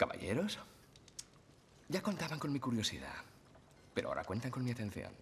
Caballeros, ya contaban con mi curiosidad, pero ahora cuentan con mi atención.